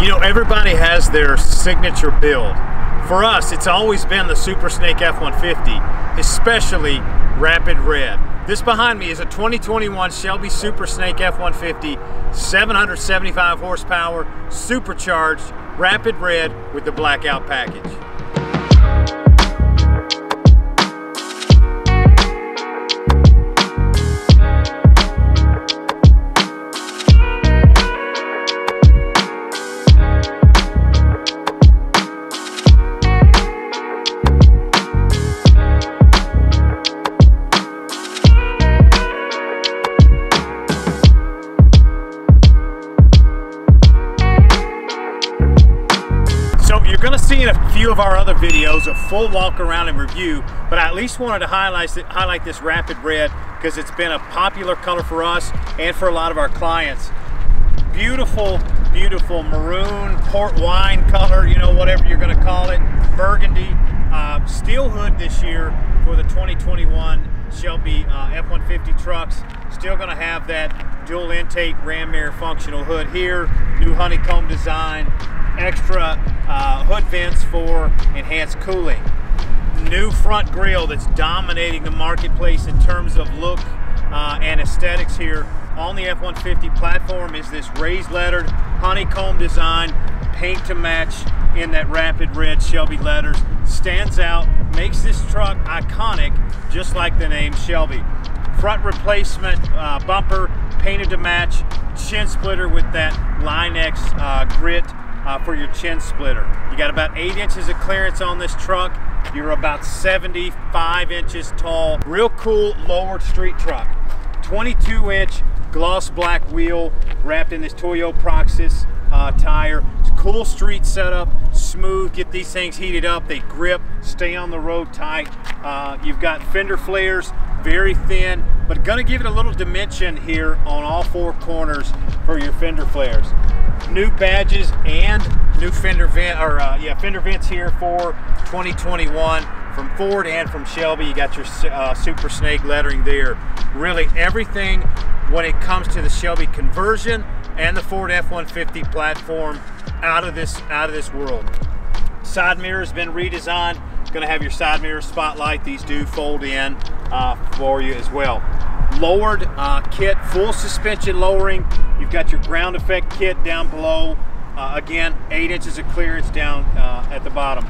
You know, everybody has their signature build. For us, it's always been the Super Snake F-150, especially Rapid Red. This behind me is a 2021 Shelby Super Snake F-150, 775 horsepower, supercharged, Rapid Red with the blackout package. In a few of our other videos a full walk around and review, but I at least wanted to highlight, highlight this Rapid Red because it's been a popular color for us and for a lot of our clients. Beautiful, beautiful maroon, port wine color, you know, whatever you're going to call it, burgundy. Uh, steel hood this year for the 2021 Shelby uh, F-150 trucks. Still going to have that dual intake ram air functional hood here, new honeycomb design, extra uh, hood vents for enhanced cooling. New front grille that's dominating the marketplace in terms of look uh, and aesthetics here on the F-150 platform is this raised lettered honeycomb design, paint to match in that rapid red Shelby letters. Stands out, makes this truck iconic, just like the name Shelby. Front replacement uh, bumper, painted to match, chin splitter with that Line-X uh, grit uh, for your chin splitter. You got about eight inches of clearance on this truck. You're about 75 inches tall. Real cool lowered street truck. 22 inch gloss black wheel wrapped in this Toyo Proxes uh, tire. It's cool street setup, smooth, get these things heated up, they grip, stay on the road tight. Uh, you've got fender flares, very thin, but gonna give it a little dimension here on all four corners for your fender flares new badges and new fender vent or uh, yeah fender vents here for 2021 from Ford and from Shelby. You got your uh, Super Snake lettering there. Really everything when it comes to the Shelby conversion and the Ford F-150 platform out of this out of this world. Side mirror has been redesigned. Going to have your side mirror spotlight. These do fold in uh, for you as well lowered uh, kit, full suspension lowering. You've got your ground effect kit down below. Uh, again, eight inches of clearance down uh, at the bottom.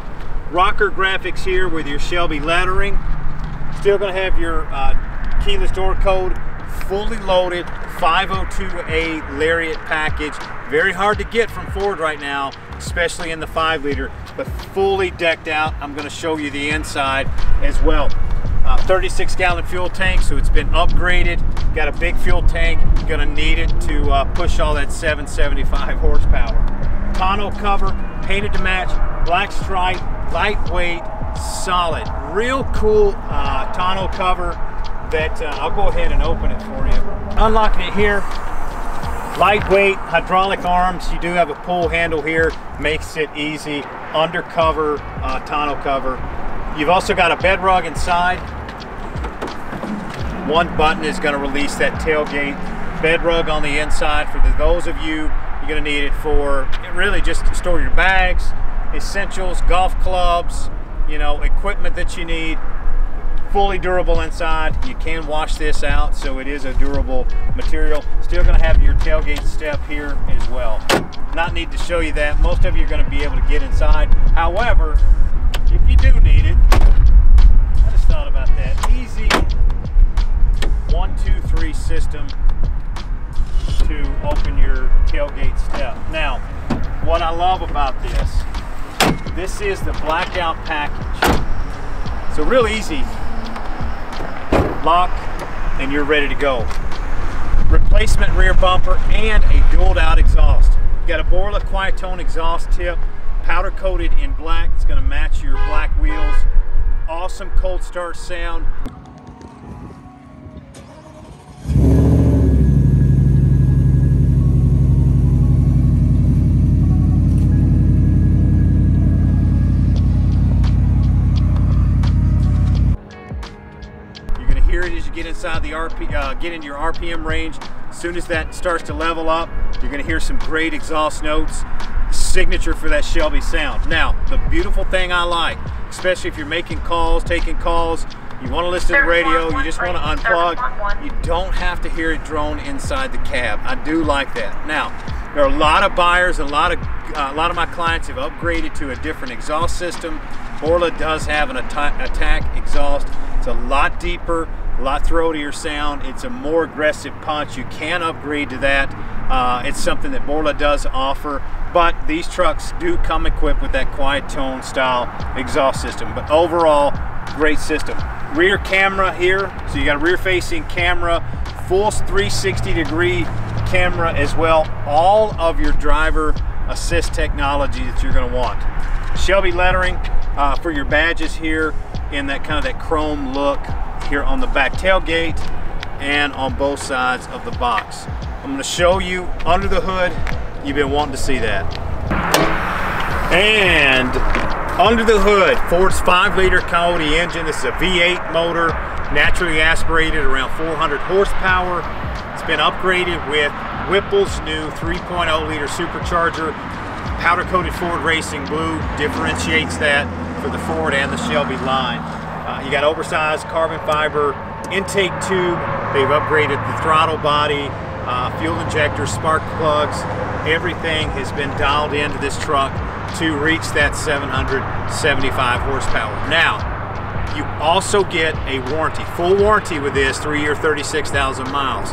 Rocker graphics here with your Shelby lettering. Still gonna have your uh, keyless door code, fully loaded 502A Lariat package. Very hard to get from Ford right now, especially in the five liter, but fully decked out. I'm gonna show you the inside as well 36 gallon fuel tank, so it's been upgraded. Got a big fuel tank, gonna need it to uh, push all that 775 horsepower. Tonneau cover, painted to match, black stripe, lightweight, solid. Real cool uh, tonneau cover that uh, I'll go ahead and open it for you. Unlocking it here, lightweight hydraulic arms. You do have a pull handle here, makes it easy. Undercover uh, tonneau cover. You've also got a bed rug inside. One button is going to release that tailgate bed rug on the inside. For the, those of you, you're going to need it for really just to store your bags, essentials, golf clubs, you know, equipment that you need. Fully durable inside. You can wash this out, so it is a durable material. Still going to have your tailgate step here as well. Not need to show you that. Most of you are going to be able to get inside. However, if you do need it, I just thought about that. Easy one, two, three system to open your tailgate step. Now, what I love about this, this is the blackout package. So real easy, lock, and you're ready to go. Replacement rear bumper and a dual out exhaust. You got a Borla Quietone exhaust tip powder coated in black. It's going to match your black wheels. Awesome cold start sound. Inside the RP, uh, get into your RPM range. As soon as that starts to level up, you're going to hear some great exhaust notes signature for that Shelby sound. Now, the beautiful thing I like, especially if you're making calls, taking calls, you want to listen to the radio, you just want to unplug, you don't have to hear it drone inside the cab. I do like that. Now, there are a lot of buyers, a lot of uh, a lot of my clients have upgraded to a different exhaust system. Borla does have an ATAK exhaust. It's a lot deeper, a lot throatier sound. It's a more aggressive punch. You can upgrade to that. Uh, it's something that Borla does offer, but these trucks do come equipped with that quiet tone style exhaust system. But overall, great system. Rear camera here, so you got a rear facing camera, full 360 degree camera as well. All of your driver assist technology that you're gonna want. Shelby lettering uh, for your badges here in that kind of that chrome look here on the back tailgate and on both sides of the box. I'm gonna show you under the hood. You've been wanting to see that. And under the hood, Ford's 5 liter Coyote engine. This is a V8 motor, naturally aspirated around 400 horsepower. It's been upgraded with Whipple's new 3.0 liter supercharger. Powder coated Ford Racing Blue differentiates that for the Ford and the Shelby line. You got oversized carbon fiber intake tube. They've upgraded the throttle body, uh, fuel injector, spark plugs. Everything has been dialed into this truck to reach that 775 horsepower. Now, you also get a warranty, full warranty with this, three year, 36,000 miles.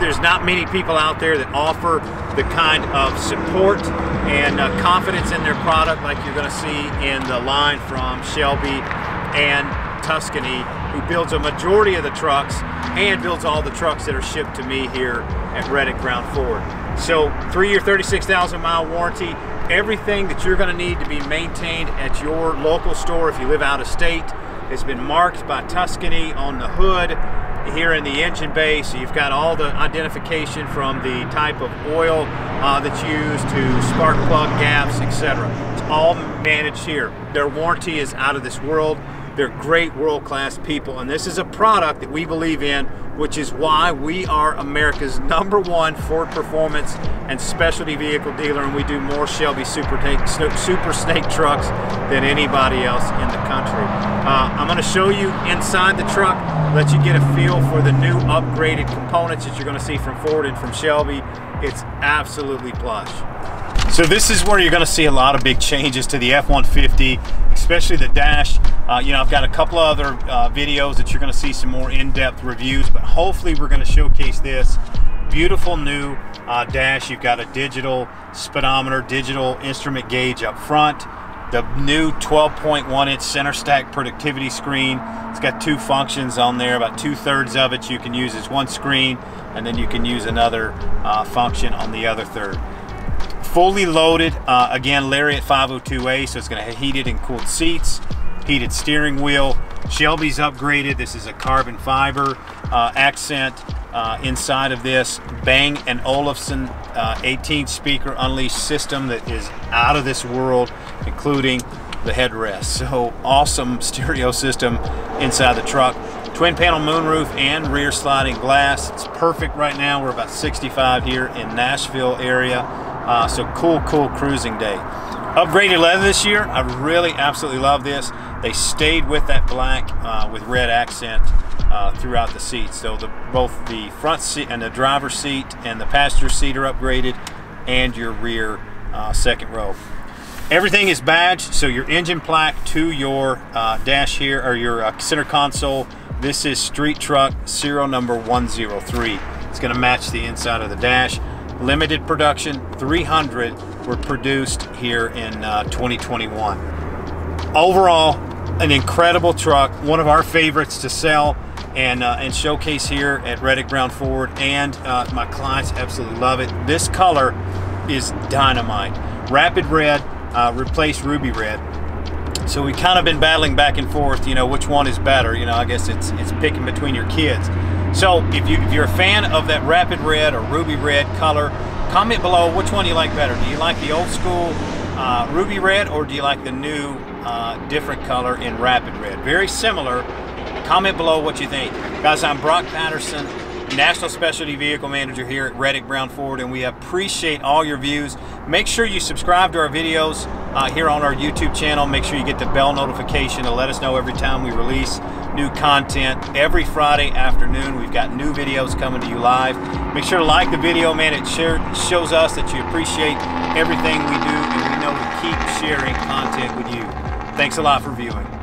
There's not many people out there that offer the kind of support and uh, confidence in their product like you're going to see in the line from Shelby and Tuscany, who builds a majority of the trucks and builds all the trucks that are shipped to me here at Reddick Brown Ford. So three-year, 36,000 mile warranty, everything that you're gonna need to be maintained at your local store if you live out of state has been marked by Tuscany on the hood here in the engine bay. So you've got all the identification from the type of oil uh, that's used to spark plug gaps etc it's all managed here. Their warranty is out of this world they're great world-class people and this is a product that we believe in which is why we are America's number one Ford performance and specialty vehicle dealer and we do more Shelby Super, Super Snake trucks than anybody else in the country. Uh, I'm going to show you inside the truck, let you get a feel for the new upgraded components that you're going to see from Ford and from Shelby. It's absolutely plush. So this is where you're going to see a lot of big changes to the F-150, especially the dash. Uh, you know, I've got a couple other uh, videos that you're going to see some more in-depth reviews, but hopefully we're going to showcase this beautiful new uh, dash. You've got a digital speedometer, digital instrument gauge up front, the new 12.1 inch center stack productivity screen. It's got two functions on there, about two thirds of it you can use as one screen, and then you can use another uh, function on the other third fully loaded. Uh, again, Lariat 502A, so it's going to have heated and cooled seats, heated steering wheel. Shelby's upgraded. This is a carbon fiber uh, accent uh, inside of this. Bang & Olufsen 18 uh, speaker unleashed system that is out of this world, including the headrest. So awesome stereo system inside the truck. Twin panel moonroof and rear sliding glass. It's perfect right now. We're about 65 here in Nashville area. Uh, so cool, cool cruising day. Upgraded leather this year. I really absolutely love this. They stayed with that black uh, with red accent uh, throughout the seats. So the, both the front seat and the driver's seat and the passenger seat are upgraded and your rear uh, second row. Everything is badged, so your engine plaque to your uh, dash here, or your uh, center console. This is Street Truck serial number 103. It's gonna match the inside of the dash limited production 300 were produced here in uh, 2021 overall an incredible truck one of our favorites to sell and uh, and showcase here at Reddick Brown Ford and uh, my clients absolutely love it. This color is dynamite. Rapid red uh, replaced ruby red. So we've kind of been battling back and forth you know which one is better you know I guess it's it's picking between your kids. So if, you, if you're a fan of that rapid red or ruby red color, comment below which one you like better. Do you like the old school uh, ruby red or do you like the new uh, different color in rapid red? Very similar. Comment below what you think. Guys, I'm Brock Patterson. National Specialty Vehicle Manager here at Reddick Brown Ford, and we appreciate all your views. Make sure you subscribe to our videos uh, here on our YouTube channel. Make sure you get the bell notification to let us know every time we release new content. Every Friday afternoon, we've got new videos coming to you live. Make sure to like the video, man. It share, shows us that you appreciate everything we do, and we know we keep sharing content with you. Thanks a lot for viewing.